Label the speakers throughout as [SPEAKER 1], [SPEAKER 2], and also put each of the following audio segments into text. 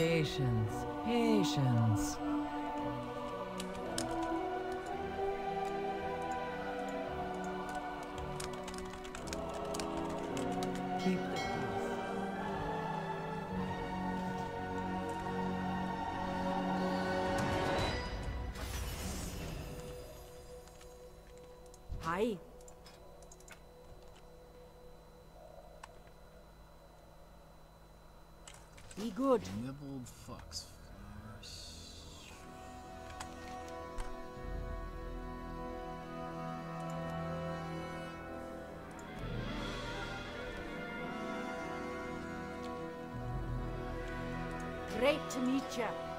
[SPEAKER 1] Patience, patience. Keep the peace.
[SPEAKER 2] Hi. Be good.
[SPEAKER 3] Nibbled fucks.
[SPEAKER 2] Great to meet you.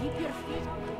[SPEAKER 2] Keep your feet on.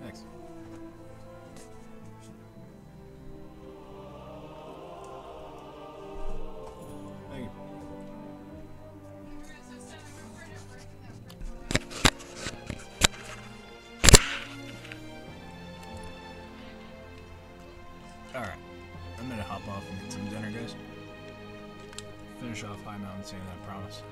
[SPEAKER 3] Thanks. Thank you. Alright. I'm gonna hop off and get some dinner, guys. Finish off Highmountain Sand, I promise.